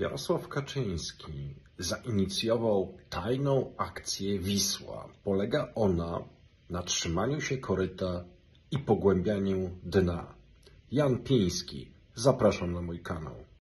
Jarosław Kaczyński zainicjował tajną akcję Wisła. Polega ona na trzymaniu się koryta i pogłębianiu dna. Jan Piński, zapraszam na mój kanał.